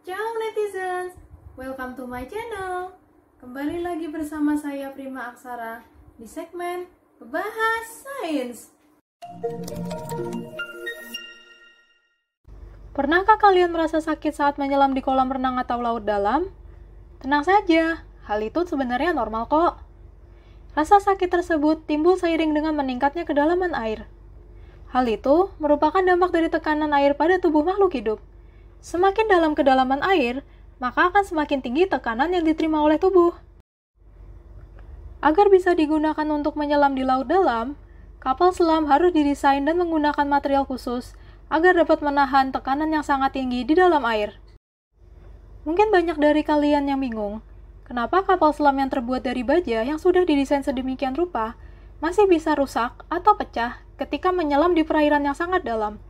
Ciao netizens, welcome to my channel. Kembali lagi bersama saya Prima Aksara di segmen Bahas Sains. Pernahkah kalian merasa sakit saat menyelam di kolam renang atau laut dalam? Tenang saja, hal itu sebenarnya normal kok. Rasa sakit tersebut timbul seiring dengan meningkatnya kedalaman air. Hal itu merupakan dampak dari tekanan air pada tubuh makhluk hidup. Semakin dalam kedalaman air, maka akan semakin tinggi tekanan yang diterima oleh tubuh. Agar bisa digunakan untuk menyelam di laut dalam, kapal selam harus didesain dan menggunakan material khusus agar dapat menahan tekanan yang sangat tinggi di dalam air. Mungkin banyak dari kalian yang bingung, kenapa kapal selam yang terbuat dari baja yang sudah didesain sedemikian rupa masih bisa rusak atau pecah ketika menyelam di perairan yang sangat dalam.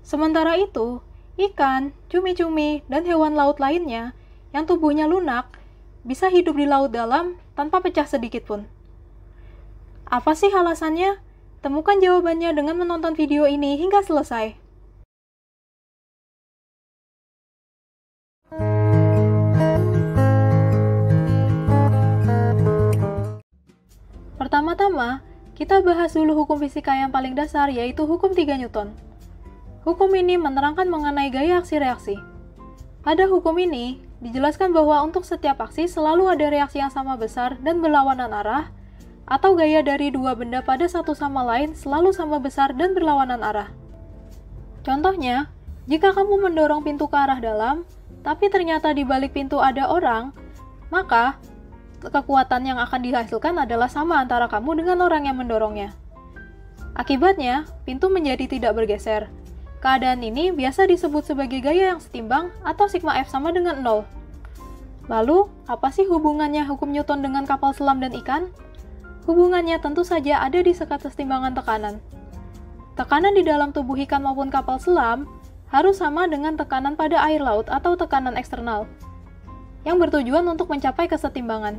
Sementara itu, Ikan, cumi-cumi, dan hewan laut lainnya yang tubuhnya lunak bisa hidup di laut dalam tanpa pecah sedikit pun. Apa sih alasannya? Temukan jawabannya dengan menonton video ini hingga selesai. Pertama-tama, kita bahas dulu hukum fisika yang paling dasar yaitu hukum 3 Newton. Hukum ini menerangkan mengenai gaya aksi reaksi. Pada hukum ini, dijelaskan bahwa untuk setiap aksi selalu ada reaksi yang sama besar dan berlawanan arah, atau gaya dari dua benda pada satu sama lain selalu sama besar dan berlawanan arah. Contohnya, jika kamu mendorong pintu ke arah dalam, tapi ternyata di balik pintu ada orang, maka kekuatan yang akan dihasilkan adalah sama antara kamu dengan orang yang mendorongnya. Akibatnya, pintu menjadi tidak bergeser, Keadaan ini biasa disebut sebagai gaya yang setimbang atau sigma F sama dengan 0. Lalu, apa sih hubungannya hukum Newton dengan kapal selam dan ikan? Hubungannya tentu saja ada di sekat kesetimbangan tekanan. Tekanan di dalam tubuh ikan maupun kapal selam harus sama dengan tekanan pada air laut atau tekanan eksternal, yang bertujuan untuk mencapai kesetimbangan.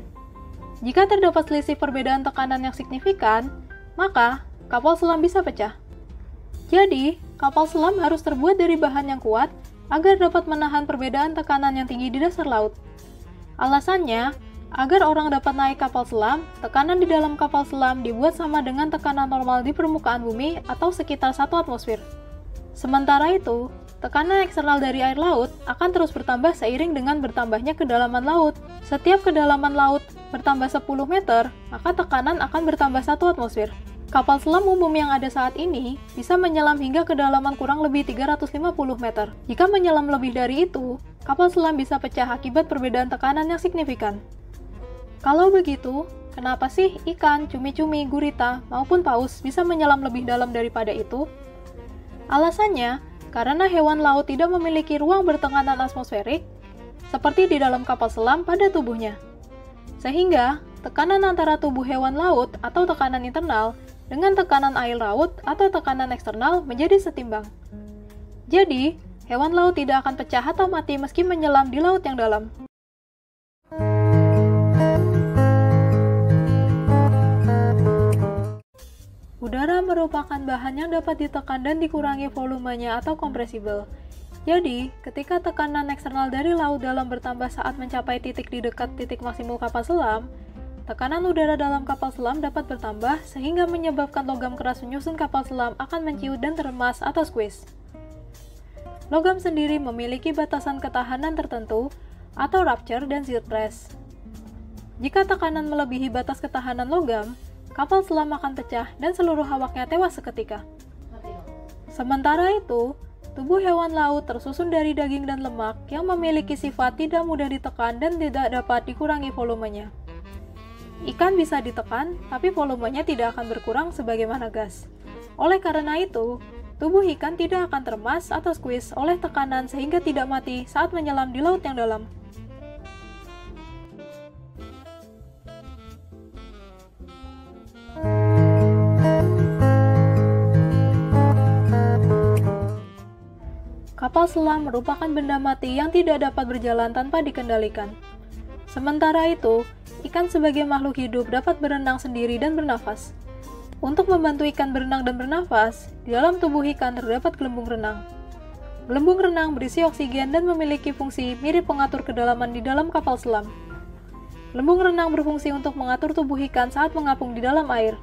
Jika terdapat selisih perbedaan tekanan yang signifikan, maka kapal selam bisa pecah. Jadi, kapal selam harus terbuat dari bahan yang kuat agar dapat menahan perbedaan tekanan yang tinggi di dasar laut. Alasannya, agar orang dapat naik kapal selam, tekanan di dalam kapal selam dibuat sama dengan tekanan normal di permukaan bumi atau sekitar satu atmosfer. Sementara itu, tekanan eksternal dari air laut akan terus bertambah seiring dengan bertambahnya kedalaman laut. Setiap kedalaman laut bertambah 10 meter, maka tekanan akan bertambah satu atmosfer. Kapal selam umum yang ada saat ini bisa menyelam hingga kedalaman kurang lebih 350 meter. Jika menyelam lebih dari itu, kapal selam bisa pecah akibat perbedaan tekanan yang signifikan. Kalau begitu, kenapa sih ikan, cumi-cumi, gurita, maupun paus bisa menyelam lebih dalam daripada itu? Alasannya, karena hewan laut tidak memiliki ruang bertekanan atmosferik, seperti di dalam kapal selam pada tubuhnya. Sehingga, tekanan antara tubuh hewan laut atau tekanan internal dengan tekanan air laut atau tekanan eksternal menjadi setimbang. Jadi, hewan laut tidak akan pecah atau mati meski menyelam di laut yang dalam. Udara merupakan bahan yang dapat ditekan dan dikurangi volumenya atau kompresibel. Jadi, ketika tekanan eksternal dari laut dalam bertambah saat mencapai titik di dekat titik maksimum kapal selam, Tekanan udara dalam kapal selam dapat bertambah sehingga menyebabkan logam keras menyusun kapal selam akan menciut dan teremas atau squeeze. Logam sendiri memiliki batasan ketahanan tertentu atau rupture dan zilt press. Jika tekanan melebihi batas ketahanan logam, kapal selam akan pecah dan seluruh awaknya tewas seketika. Sementara itu, tubuh hewan laut tersusun dari daging dan lemak yang memiliki sifat tidak mudah ditekan dan tidak dapat dikurangi volumenya. Ikan bisa ditekan, tapi volumenya tidak akan berkurang sebagaimana gas. Oleh karena itu, tubuh ikan tidak akan termas atau squeeze oleh tekanan sehingga tidak mati saat menyelam di laut yang dalam. Kapal selam merupakan benda mati yang tidak dapat berjalan tanpa dikendalikan. Sementara itu, ikan sebagai makhluk hidup dapat berenang sendiri dan bernafas. Untuk membantu ikan berenang dan bernafas, di dalam tubuh ikan terdapat gelembung renang. Gelembung renang berisi oksigen dan memiliki fungsi mirip pengatur kedalaman di dalam kapal selam. Gelembung renang berfungsi untuk mengatur tubuh ikan saat mengapung di dalam air.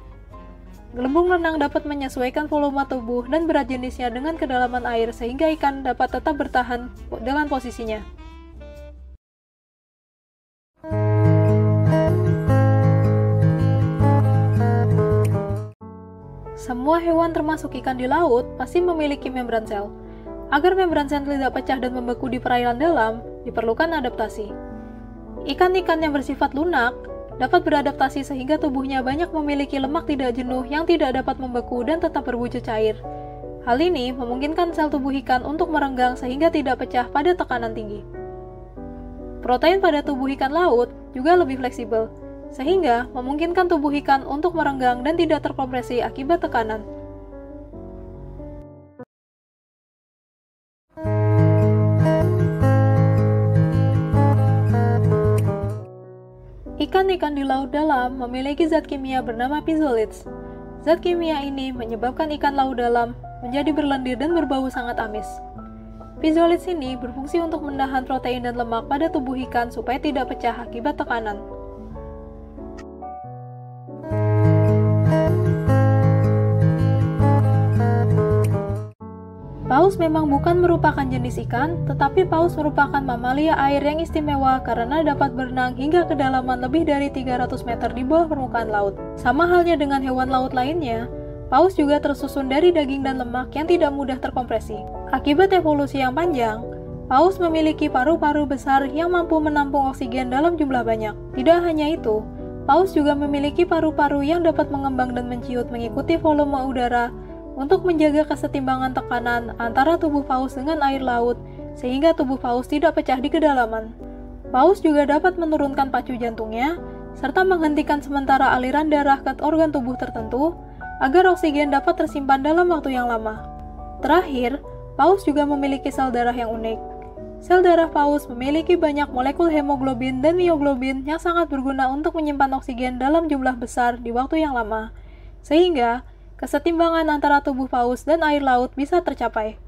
Gelembung renang dapat menyesuaikan volume tubuh dan berat jenisnya dengan kedalaman air sehingga ikan dapat tetap bertahan dengan posisinya. Semua hewan termasuk ikan di laut pasti memiliki membran sel. Agar membran sel tidak pecah dan membeku di perairan dalam, diperlukan adaptasi. Ikan-ikan yang bersifat lunak dapat beradaptasi sehingga tubuhnya banyak memiliki lemak tidak jenuh yang tidak dapat membeku dan tetap berwujud cair. Hal ini memungkinkan sel tubuh ikan untuk merenggang sehingga tidak pecah pada tekanan tinggi. Protein pada tubuh ikan laut juga lebih fleksibel, sehingga memungkinkan tubuh ikan untuk merenggang dan tidak terkompresi akibat tekanan. Ikan-ikan di laut dalam memiliki zat kimia bernama pizolids. Zat kimia ini menyebabkan ikan laut dalam menjadi berlendir dan berbau sangat amis. Pizolids ini berfungsi untuk menahan protein dan lemak pada tubuh ikan supaya tidak pecah akibat tekanan. Paus memang bukan merupakan jenis ikan, tetapi paus merupakan mamalia air yang istimewa karena dapat berenang hingga kedalaman lebih dari 300 meter di bawah permukaan laut. Sama halnya dengan hewan laut lainnya, paus juga tersusun dari daging dan lemak yang tidak mudah terkompresi. Akibat evolusi yang panjang, paus memiliki paru-paru besar yang mampu menampung oksigen dalam jumlah banyak. Tidak hanya itu, paus juga memiliki paru-paru yang dapat mengembang dan menciut mengikuti volume udara untuk menjaga kesetimbangan tekanan antara tubuh paus dengan air laut sehingga tubuh paus tidak pecah di kedalaman. Paus juga dapat menurunkan pacu jantungnya serta menghentikan sementara aliran darah ke organ tubuh tertentu agar oksigen dapat tersimpan dalam waktu yang lama. Terakhir, paus juga memiliki sel darah yang unik. Sel darah paus memiliki banyak molekul hemoglobin dan mioglobin yang sangat berguna untuk menyimpan oksigen dalam jumlah besar di waktu yang lama, sehingga kesetimbangan antara tubuh paus dan air laut bisa tercapai.